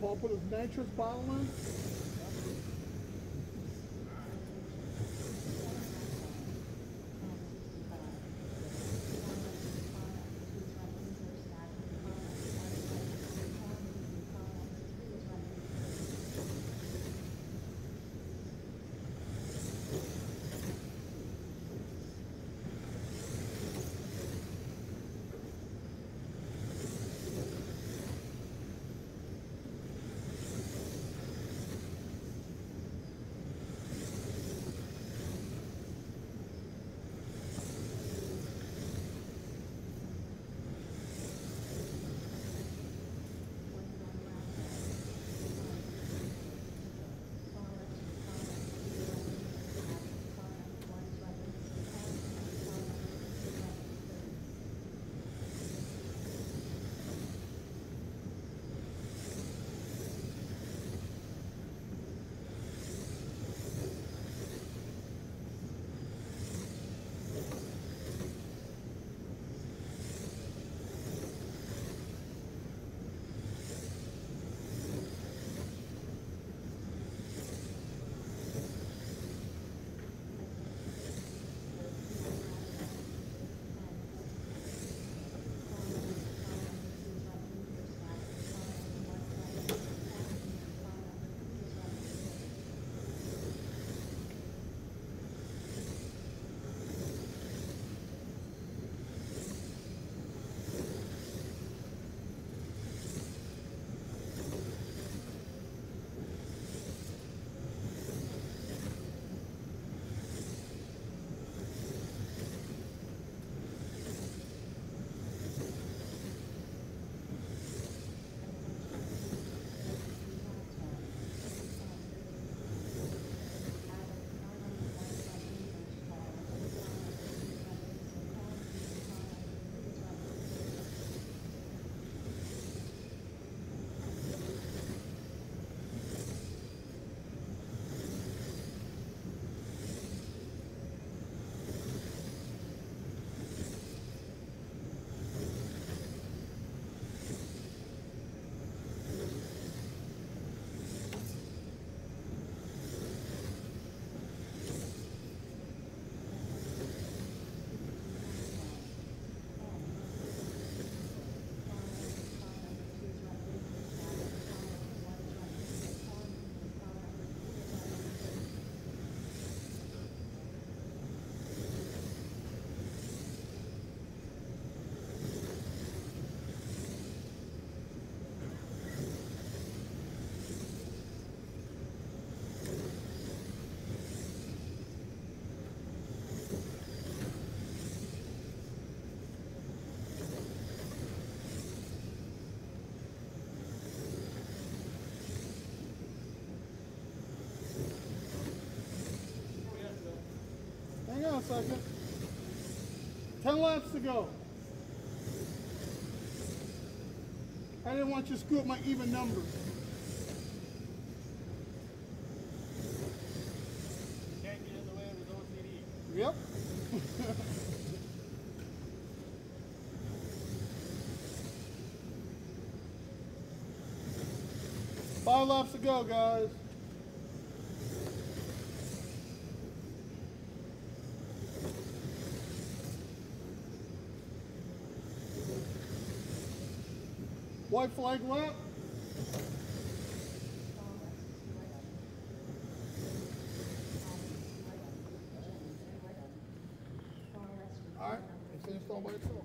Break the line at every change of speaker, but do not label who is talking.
Populus Nature's Balance. Hang on a second. Ten laps to go. I didn't want you to screw up my even numbers.
Can't get in the way of his OCD.
Yep. Five laps to go, guys. White flag lap. All right, it finished all by itself.